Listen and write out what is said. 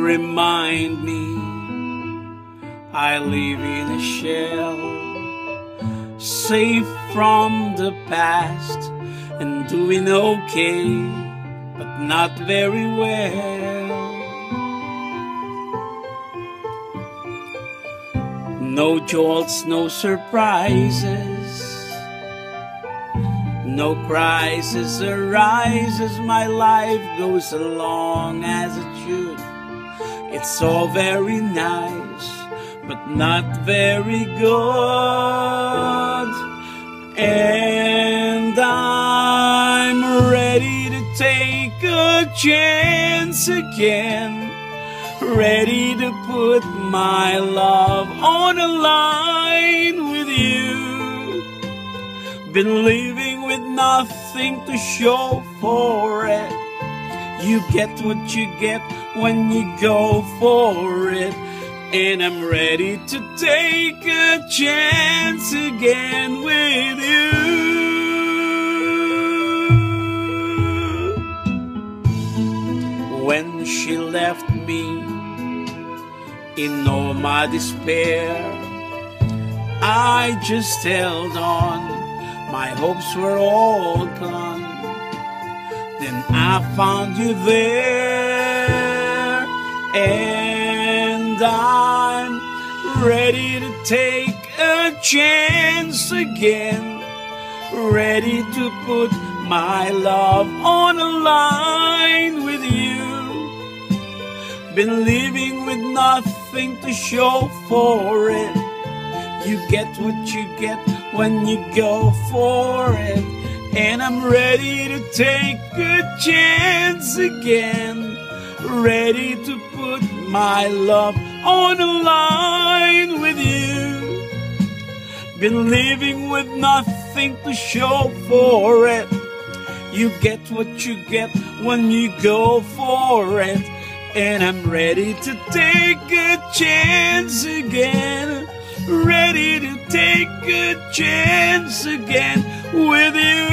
remind me I live in a shell, safe from the past and doing okay, but not very well. No jolts, no surprises. No crisis arises, my life goes along as it should. It's all very nice, but not very good. And I'm ready to take a chance again. Ready to put my love on a line with you. Been living with nothing to show for it. You get what you get when you go for it. And I'm ready to take a chance again with you. When she left me in all my despair, I just held on. Hopes were all gone. Then I found you there, and I'm ready to take a chance again. Ready to put my love on a line with you. Been living with nothing to show for it. You get what you get when you go for it. And I'm ready to take a chance again. Ready to put my love on a line with you. Been living with nothing to show for it. You get what you get when you go for it. And I'm ready to take a chance again. Ready to take a chance again with you.